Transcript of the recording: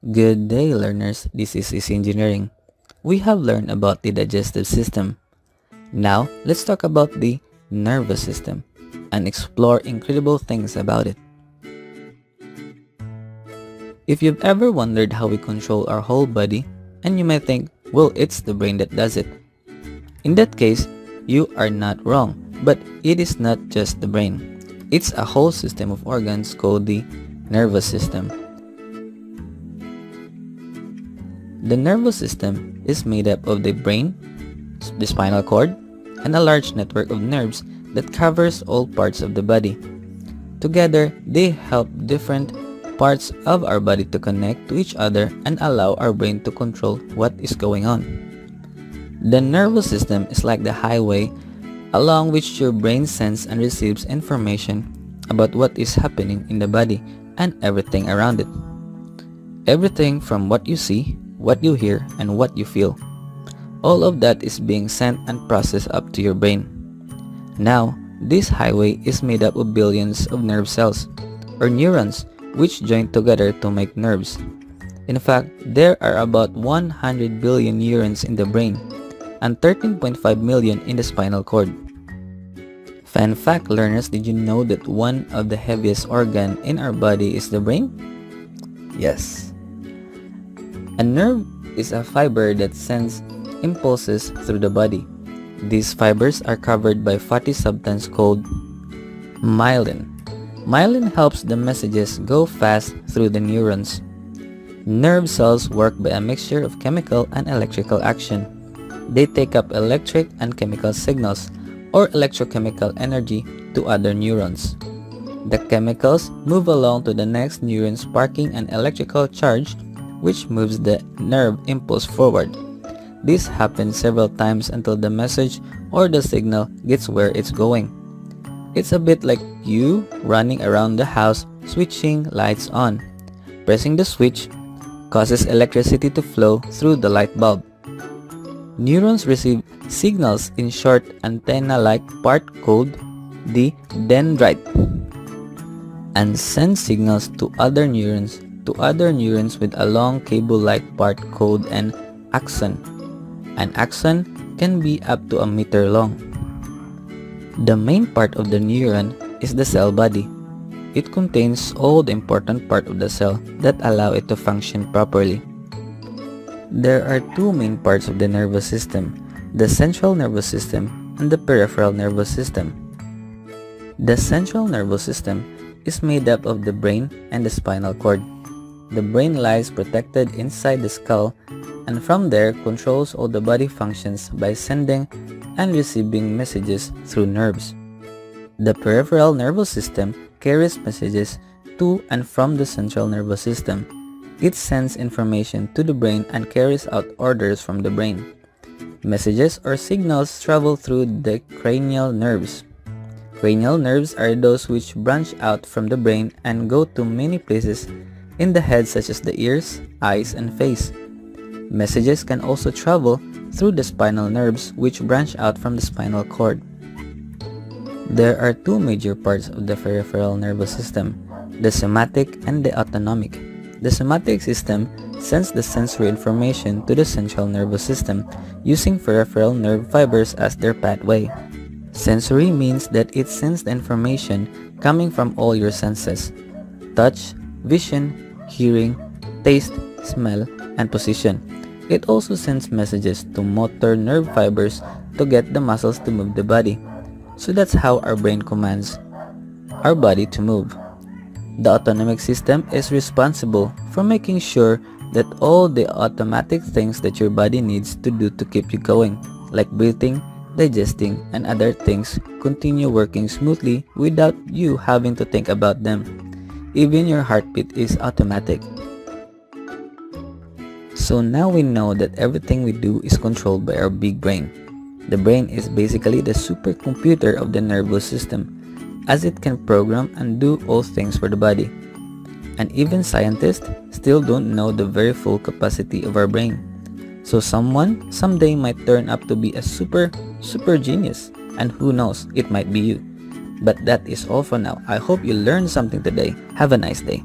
Good day learners, this is Easy Engineering. We have learned about the digestive system. Now, let's talk about the nervous system and explore incredible things about it. If you've ever wondered how we control our whole body, and you might think, well, it's the brain that does it. In that case, you are not wrong, but it is not just the brain. It's a whole system of organs called the nervous system. The nervous system is made up of the brain, the spinal cord, and a large network of nerves that covers all parts of the body. Together, they help different parts of our body to connect to each other and allow our brain to control what is going on. The nervous system is like the highway along which your brain sends and receives information about what is happening in the body and everything around it. Everything from what you see, what you hear, and what you feel. All of that is being sent and processed up to your brain. Now, this highway is made up of billions of nerve cells, or neurons, which join together to make nerves. In fact, there are about 100 billion neurons in the brain, and 13.5 million in the spinal cord. Fun fact learners, did you know that one of the heaviest organ in our body is the brain? Yes. A nerve is a fiber that sends impulses through the body. These fibers are covered by fatty substance called myelin. Myelin helps the messages go fast through the neurons. Nerve cells work by a mixture of chemical and electrical action. They take up electric and chemical signals or electrochemical energy to other neurons. The chemicals move along to the next neuron sparking an electrical charge which moves the nerve impulse forward. This happens several times until the message or the signal gets where it's going. It's a bit like you running around the house switching lights on. Pressing the switch causes electricity to flow through the light bulb. Neurons receive signals in short antenna-like part called the dendrite and send signals to other neurons to other neurons with a long cable-like part called an axon. An axon can be up to a meter long. The main part of the neuron is the cell body. It contains all the important part of the cell that allow it to function properly. There are two main parts of the nervous system, the central nervous system and the peripheral nervous system. The central nervous system is made up of the brain and the spinal cord. The brain lies protected inside the skull and from there controls all the body functions by sending and receiving messages through nerves. The peripheral nervous system carries messages to and from the central nervous system. It sends information to the brain and carries out orders from the brain. Messages or signals travel through the cranial nerves. Cranial nerves are those which branch out from the brain and go to many places in the head such as the ears, eyes, and face. Messages can also travel through the spinal nerves which branch out from the spinal cord. There are two major parts of the peripheral nervous system, the somatic and the autonomic. The somatic system sends the sensory information to the central nervous system using peripheral nerve fibers as their pathway. Sensory means that it sends the information coming from all your senses, touch, vision, hearing, taste, smell, and position. It also sends messages to motor nerve fibers to get the muscles to move the body. So that's how our brain commands our body to move. The autonomic system is responsible for making sure that all the automatic things that your body needs to do to keep you going, like breathing, digesting, and other things continue working smoothly without you having to think about them. Even your heartbeat is automatic. So now we know that everything we do is controlled by our big brain. The brain is basically the supercomputer of the nervous system as it can program and do all things for the body. And even scientists still don't know the very full capacity of our brain. So someone someday might turn up to be a super, super genius. And who knows, it might be you. But that is all for now. I hope you learned something today. Have a nice day.